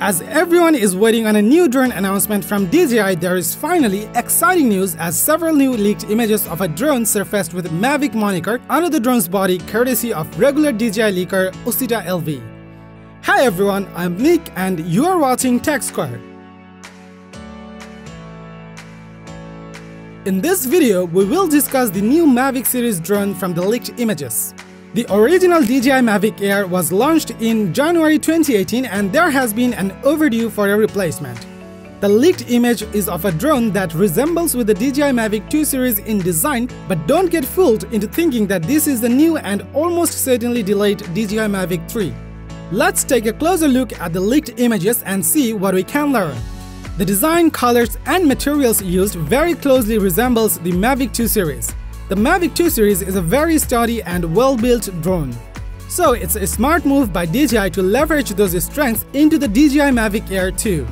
As everyone is waiting on a new drone announcement from DJI, there is finally exciting news as several new leaked images of a drone surfaced with Mavic moniker under the drone's body courtesy of regular DJI leaker Osita LV. Hi everyone, I'm Nick and you are watching Tech Square. In this video, we will discuss the new Mavic series drone from the leaked images. The original DJI Mavic Air was launched in January 2018 and there has been an overdue for a replacement. The leaked image is of a drone that resembles with the DJI Mavic 2 series in design, but don't get fooled into thinking that this is the new and almost certainly delayed DJI Mavic 3. Let's take a closer look at the leaked images and see what we can learn. The design, colors, and materials used very closely resembles the Mavic 2 series. The Mavic 2 series is a very sturdy and well-built drone. So it's a smart move by DJI to leverage those strengths into the DJI Mavic Air 2.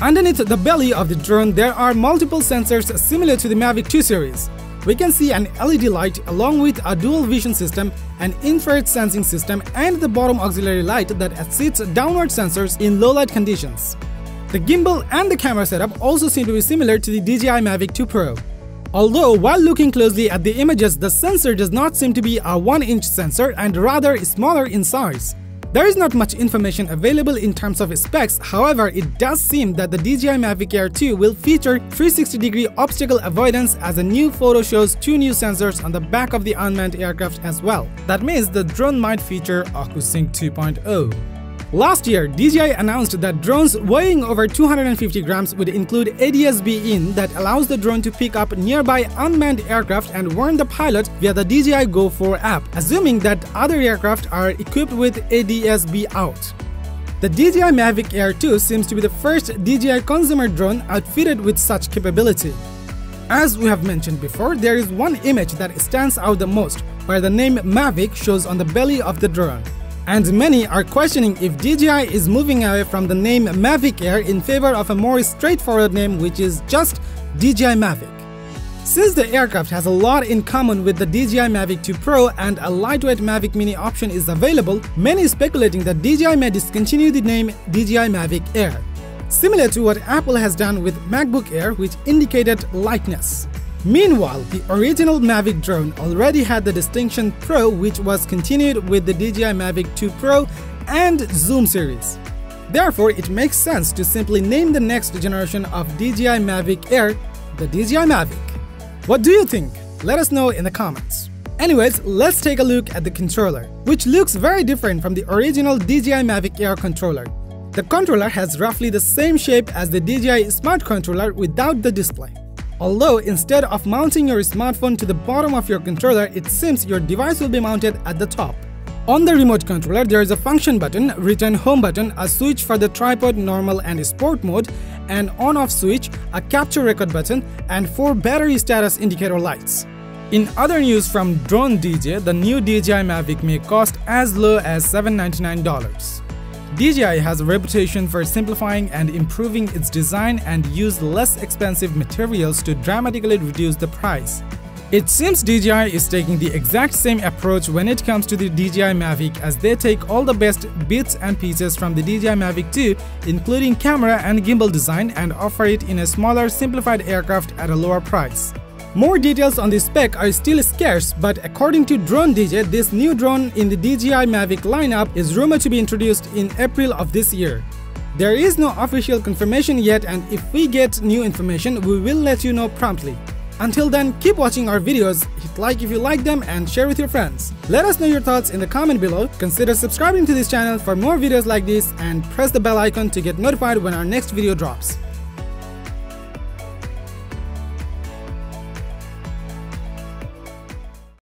Underneath the belly of the drone there are multiple sensors similar to the Mavic 2 series. We can see an LED light along with a dual vision system, an infrared sensing system and the bottom auxiliary light that assists downward sensors in low light conditions. The gimbal and the camera setup also seem to be similar to the DJI Mavic 2 Pro. Although, while looking closely at the images, the sensor does not seem to be a 1-inch sensor and rather smaller in size. There is not much information available in terms of specs, however, it does seem that the DJI Mavic Air 2 will feature 360-degree obstacle avoidance as a new photo shows two new sensors on the back of the unmanned aircraft as well. That means the drone might feature OcuSync 2.0. Last year, DJI announced that drones weighing over 250 grams would include ADS-B in that allows the drone to pick up nearby unmanned aircraft and warn the pilot via the DJI Go 4 app, assuming that other aircraft are equipped with ADS-B out. The DJI Mavic Air 2 seems to be the first DJI consumer drone outfitted with such capability. As we have mentioned before, there is one image that stands out the most, where the name Mavic shows on the belly of the drone. And many are questioning if DJI is moving away from the name Mavic Air in favor of a more straightforward name which is just DJI Mavic. Since the aircraft has a lot in common with the DJI Mavic 2 Pro and a lightweight Mavic Mini option is available, many speculating that DJI may discontinue the name DJI Mavic Air. Similar to what Apple has done with MacBook Air which indicated lightness. Meanwhile, the original Mavic drone already had the Distinction Pro which was continued with the DJI Mavic 2 Pro and Zoom series. Therefore, it makes sense to simply name the next generation of DJI Mavic Air the DJI Mavic. What do you think? Let us know in the comments. Anyways, let's take a look at the controller, which looks very different from the original DJI Mavic Air controller. The controller has roughly the same shape as the DJI Smart Controller without the display. Although instead of mounting your smartphone to the bottom of your controller, it seems your device will be mounted at the top. On the remote controller, there is a function button, return home button, a switch for the tripod, normal and sport mode, an on-off switch, a capture record button, and four battery status indicator lights. In other news from Drone DJ, the new DJI Mavic may cost as low as $799. DJI has a reputation for simplifying and improving its design and use less expensive materials to dramatically reduce the price. It seems DJI is taking the exact same approach when it comes to the DJI Mavic as they take all the best bits and pieces from the DJI Mavic 2 including camera and gimbal design and offer it in a smaller simplified aircraft at a lower price. More details on this spec are still scarce, but according to Drone DJ, this new drone in the DJI Mavic lineup is rumored to be introduced in April of this year. There is no official confirmation yet and if we get new information, we will let you know promptly. Until then, keep watching our videos, hit like if you like them and share with your friends. Let us know your thoughts in the comment below, consider subscribing to this channel for more videos like this and press the bell icon to get notified when our next video drops.